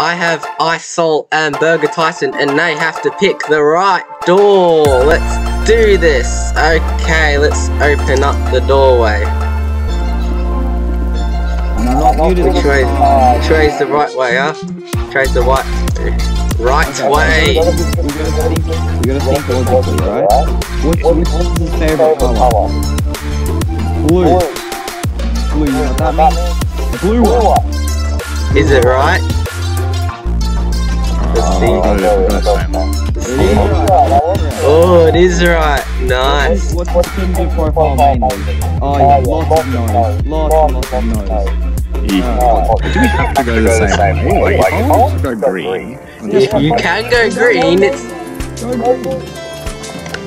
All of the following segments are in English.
I have Ice Salt and BurgerTitan, and they have to pick the right door. Let's do this. Okay, let's open up the doorway. And I'm not muted Which way? Which way is the right way, huh? Which way is the right? Right way. We gotta think, we gotta think logically, right? Which, which is his favorite color? Blue. Blue, you know what that means? Blue one. Is it right? Let's Oh, see. we've got it, we've got the same one. It is right. It is right. Nice. What's the Tinder profile mainly? Oh yeah, lots of no's. Lots and lots of no's. Yeah. Ah. Do we have to go the same way? Like, if I want to go green, on this If one, you can go green, it's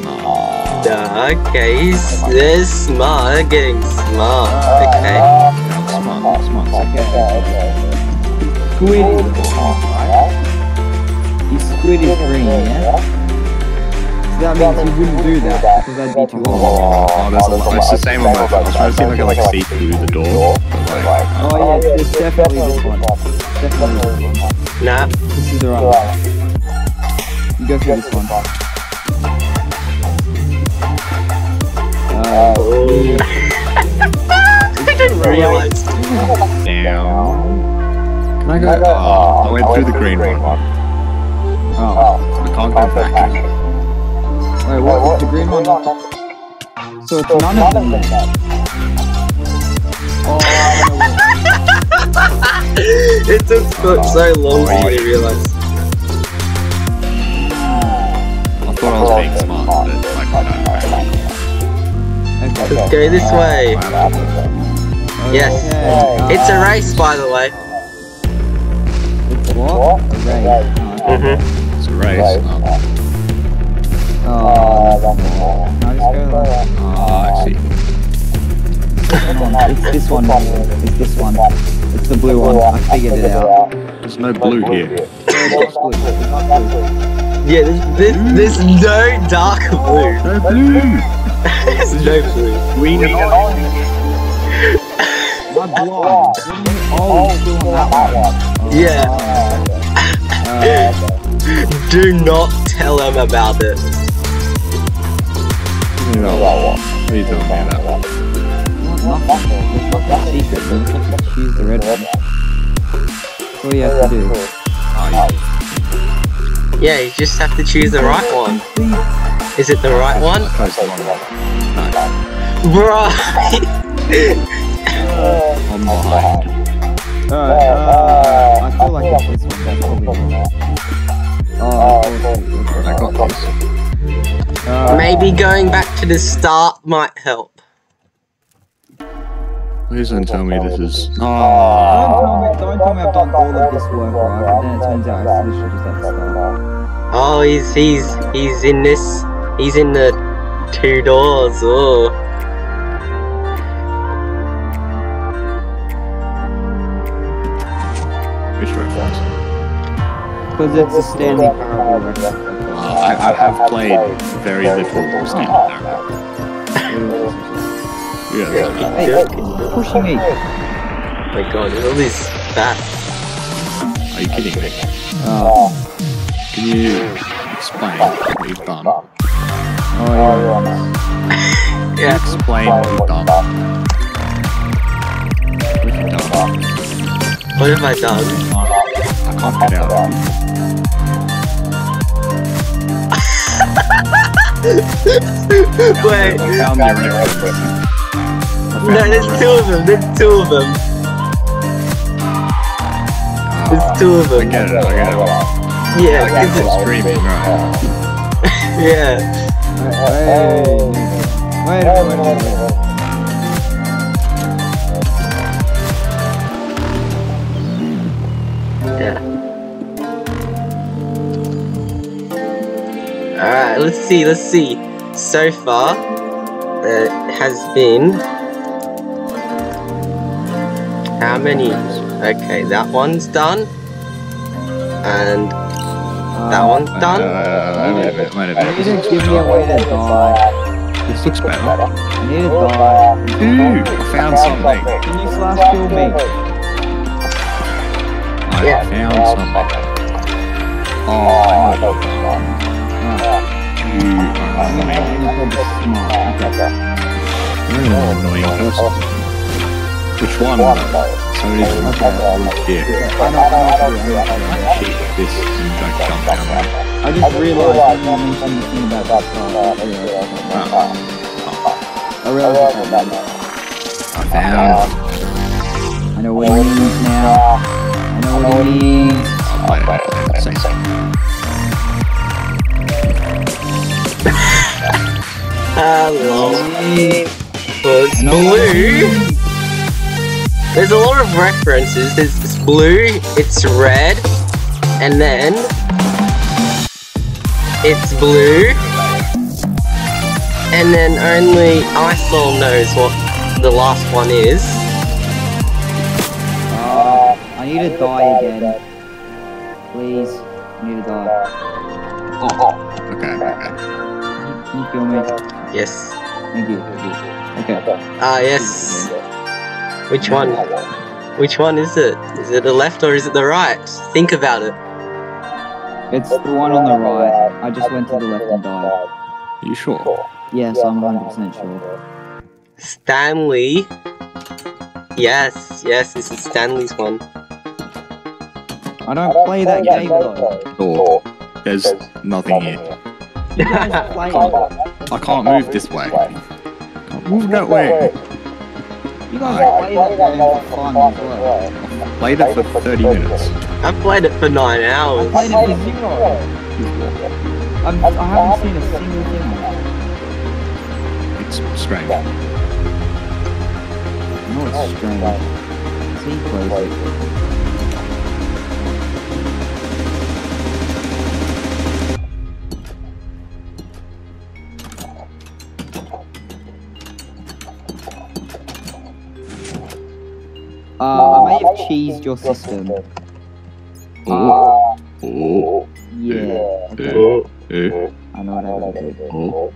ah, okay. He's this smart, getting smart. Okay. I'm smart, I'm smart. Okay. Squid is right? His squid is green, yeah? So that means he wouldn't do that because that'd be too obvious. Oh, that's a lot. It's the same on my phone. I was trying to see if I could like see through the door, like, Oh yeah, it's definitely this one. Definitely this one. Nah. This is the right one. You go through this one. Uh, Oh. I didn't realize. down. Can I go? Oh, I went through the green one. Oh. I can't go back. Wait, what? The green one? So it's none of them then? Oh, I it took so, so long for me to realize. I thought I was being smart, but like, no, no. Okay. Let's go this way. Yes. Okay. It's a race, by the way. It's what? A race. Mm-hmm. It's a race. Oh, Oh, can I just go like... oh, I see. It's this one. It's this one. It's the blue one. I figured it out. There's no blue here. It's blue. It's not blue. Yeah, there's, there's, there's no dark blue. No blue. there's no blue. Green and orange. My blonde. What do you mean? Oh, it's still on that one. Oh, Yeah. Uh, Do not tell them about it. You know what? What are you telling me about? nothing. It's not a secret. You just have to choose the red one. That's all you have to do. Oh, Yeah, you just have to choose the right one. Is it the right one? yeah. One. Right. I'm behind. Alright, uh, I feel like it's this one. That's probably one. Oh, I got this. uh, Maybe going back to the start might help. Please don't tell me this is. Don't Oh, tell me, don't tell me I've done all of this work right, but then it turns out I literally just at the start. Oh, he's he's he's in this. He's in the two doors. Oh. Because it's a Stanley Parable. Uh, I, I have played very little Stanley Parable. Yeah, that's right. Hey, Yeah. pushing me. Oh my god, all these bats. Are you kidding me? Oh, Can you explain what you've done? oh yeah. Yeah. Explain what you've done. What have you done? What have I done? I can't get out. Wait. I found the reference. I No, there's two of them. There's two of them. There's two of I them. get it, I get it. Yeah, I 'cause get it- it streaming, yeah. Wait, wait, wait, wait, wait, Alright, let's see, let's see. So far, it has been. How many? Okay, that one's done. And that one's done. Uh, wait a minute, wait a I need minute. to give me a way to die. This looks better. I need to die. Ooh, I found something. Can you slash kill me? I I Yeah. found something. Oh, I know which one? Not here. I don't know this like jump down. I just realized I didn't about that song. Oh. I realized I found I found. I know what it means now. I know what it means. Oh. Hello. Hey. It's I know what it blue. There's a lot of references. There's it's blue, it's red, and then it's blue, and then only Isoll knows what the last one is. Uh, I need to die again. Please. I need to die. Okay, okay. Can you kill me? Yes. Thank you. Okay. Ah, yes. Which one? Which one is it? Is it the left or is it the right? Think about it. It's the one on the right. I just went to the left and died. Are you sure? Yes, I'm 100% sure. Stanley. Yes, yes, this is Stanley's one. I don't play that game though. Or there's nothing here. You guys play it. I can't move this way. Can't move that way. You guys play that game for fun as well. Played it for 30 minutes. I've played it for nine I hours. played it for zero. I'm, I haven't seen a single thing. It's strange. No, it's strange. See, crazy. Uh, I may have cheesed your system. Oh, oh, Yeah. Okay. Oh, eh, I know what I gotta oh.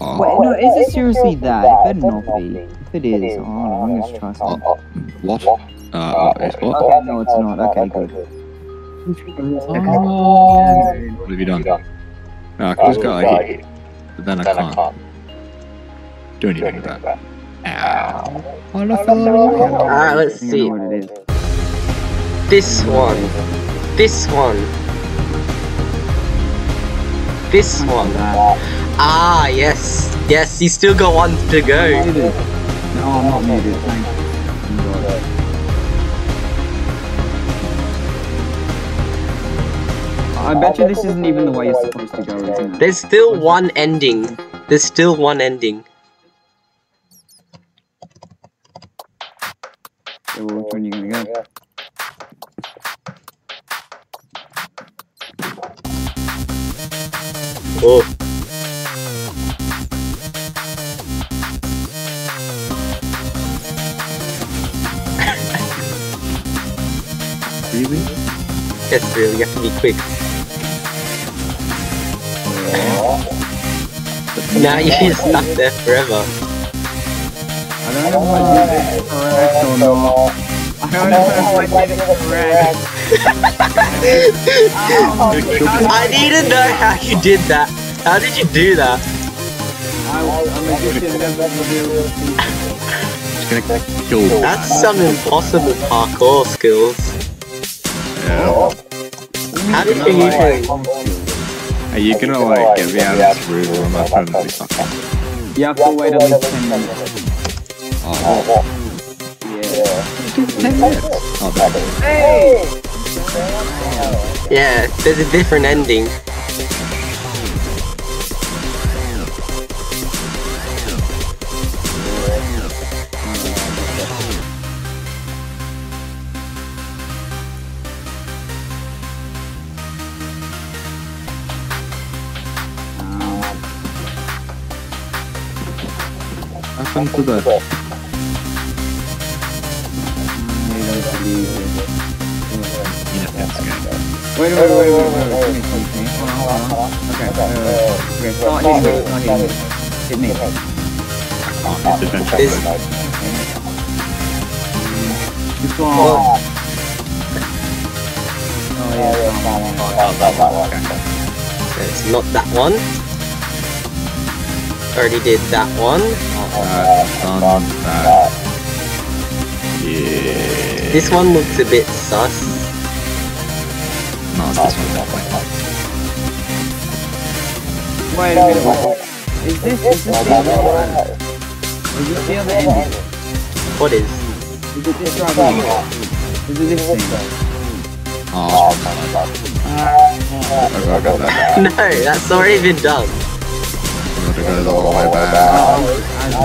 Oh, Wait, no, is it seriously that? It better not be. If it is, oh, I'm gonna try something. what? Uh, uh, it's what? Okay, no, it's not. Okay, good. What have you done? No, I can just go like here. But then I can't do anything with that. Ow. No, Alright, let's I think see. know what it is. This one. This one. This one. Ah, yes. Yes, you still got one to go. Muted. No, I'm not muted. Thank you. I bet you this isn't even the way you're supposed to go, isn't it? There's still one ending. There's still one ending. Which one are you gonna go? Oh. Really? Yes, really, you have to be quick. Oh. Now you're stuck there forever. I don't know if I did it correct or not. I don't know if I did it correct. I need to know how you did that. How did you do that? I, I'm a magician, never revealed. Just gonna kill That's some impossible parkour skills. Yeah. How did you usually... Are you gonna like get me out of this room or am I permanently stuck? You have to wait at least 10 minutes. Oh, Yeah. 10 minutes. Oh, that. Yeah, there's a different ending. happened to the. Wait, wait, wait, wait, wait, wait, wait. Come here, Wait here, come here. Hold on, hold on. Okay, okay. Uh, okay. Start hitting me, start hitting me. Hit me. Oh, this adventure. This... This one. Oh, yeah, that one. Oh, It's not that one. Already did that one. Uh, done that. Yeah. This one looks a bit sus. No, it's this one that way. Wait a minute. Is this is this the other one? Is this the other ending? What is? Is it this right here? Is it this thing? Oh, it's from. I got that. No, that's already been done. I gotta go the whole way Oh, back. oh,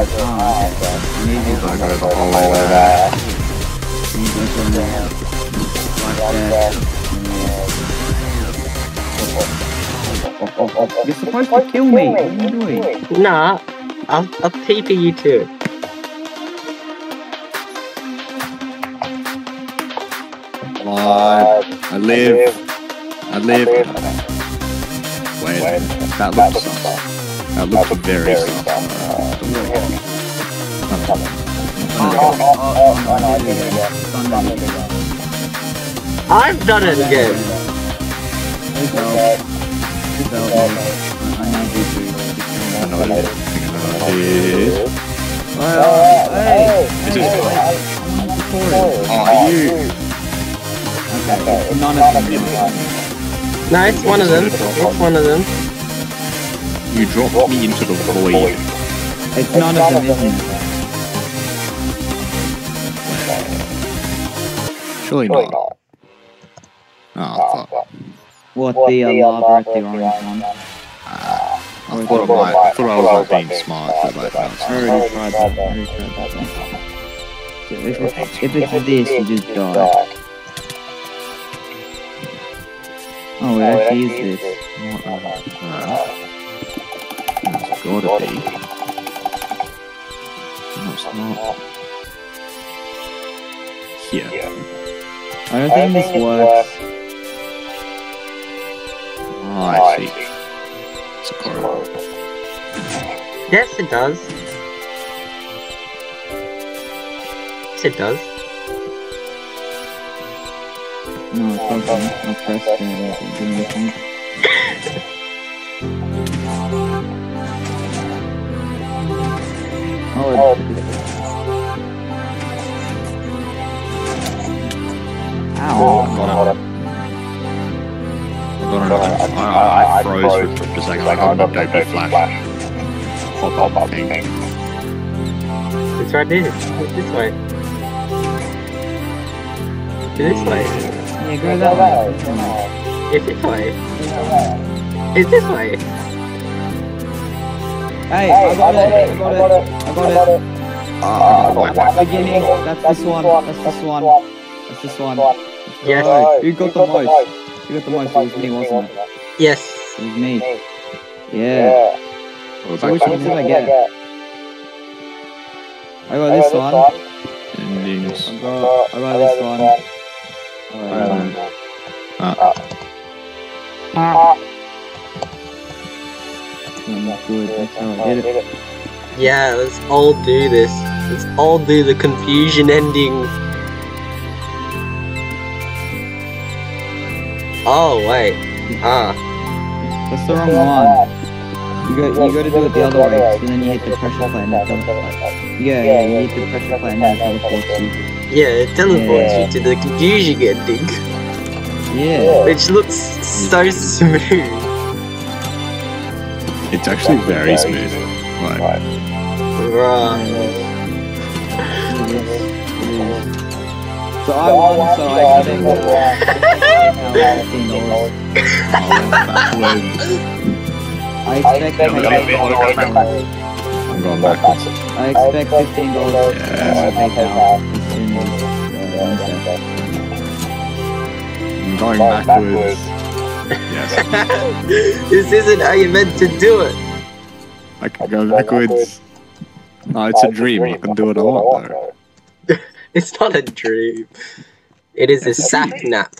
okay. I need you I gotta go the whole way back. Oh, need you from there. Like that. You're supposed to kill me. What are you doing? Nah, I'll, I'll TP you too. Alive. I live. I live. Wait, that looks sus. That looks very sus. Don't worry. No, I did it again. Done it again. I've done it again. Please help. Please help me. I need you to. I know what it is. I know what it is. Well, hey! This is good. I'm on tutorial. Oh, you. Okay, none of them. anyway. One of them. It's one of them. You dropped me into the void. It's none of them, isn't it? Surely not. Oh, fuck. What, the uh, lava at the orange one? I thought I might. I thought I was like being smart, but like, no, I not. already tried that. I already tried that. So if, it's, if it's this, you just die. Oh, it actually is this. What on earth? It's gotta be. No, it's not. Here. I don't think this works. Oh, I see. It's a corridor. Yes, it does. Yes, it does. No, it doesn't. I pressed it. It didn't do anything. Oh, oh it, Ow. Got it. I got another. I, I, I froze for a second. I got an update with flash. Pop up thing. It's right there. It's this way. It's this way. Yeah, go that way. It's this way. It's this way. Hey, I got it. I got it. I got it. Ah, wait, wait. Beginning. That's this one. That's this one. That's this one. Yes. Right. Who got the most? Who got the most? It was me, wasn't it? Yes. It was me. Yeah. We're So back which to one did I get? I got this one. endings. I got, I got this one. Um, Alright. ah, Um, good. That's how I did it. Yeah, let's all do this. Let's all do the confusion ending. Oh, wait. Ah. That's the wrong one. You got, you got to do it the other way. and then you hit the pressure plate and it teleports. Yeah, yeah, you hit the pressure plate and it teleports you. Yeah, it teleports Yeah. you to the confusion ending, Yeah. which looks so smooth. it's actually very smooth. Like, Right. So I won, so I can go fifteen dollars. I went backwards. I expect I'm going I'm going backwards. I expect fifteen dollars Yeah. on PayPal as soon as Wednesday. I'm going backwards. Yes. this isn't how you meant to do it. I can go backwards. No, it's a dream. You can do what I want though. It's not a dream. It is a It's a sap dream. nap.